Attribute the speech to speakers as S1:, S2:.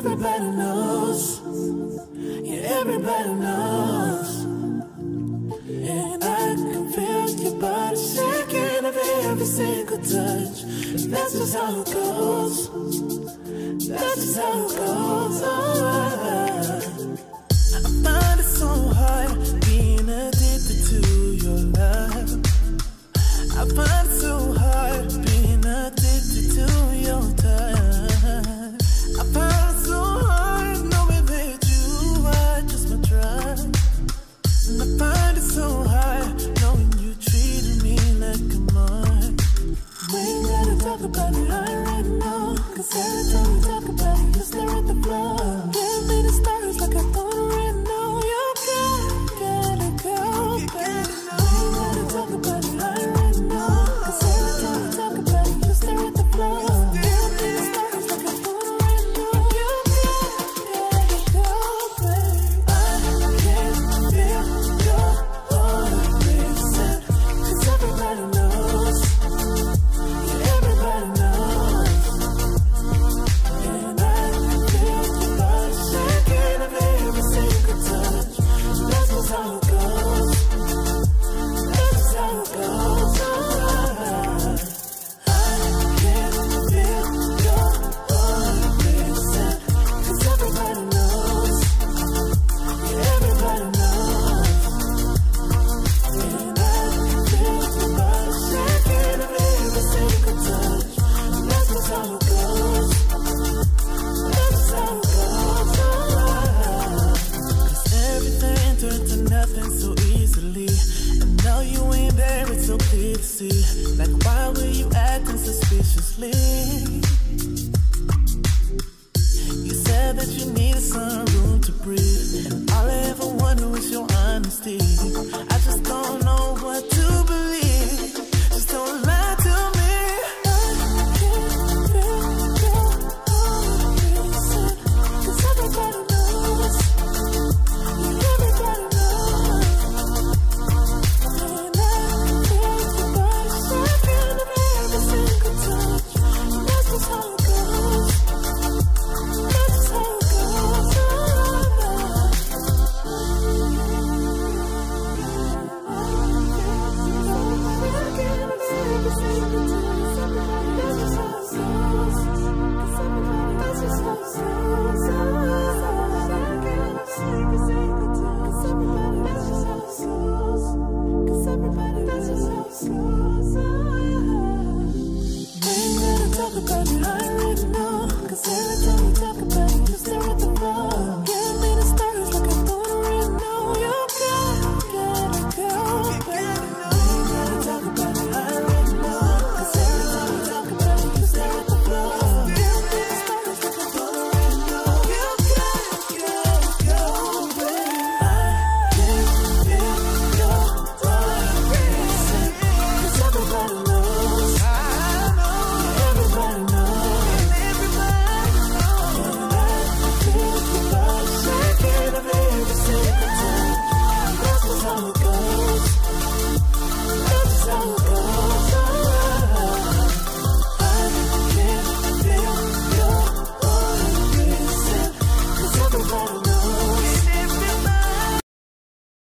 S1: everybody knows. Yeah, everybody knows. And I can feel your body shaking of every single touch. And that's just how it goes. That's just how it goes. Oh, I, Cause every time we talk about it, you stare at the floor. Give me the stars like I thought. in there, it's so clear to see. Like, why were you acting suspiciously? You said that you needed some room to breathe. And all I ever wonder was your honesty. Cause every time we talk about it,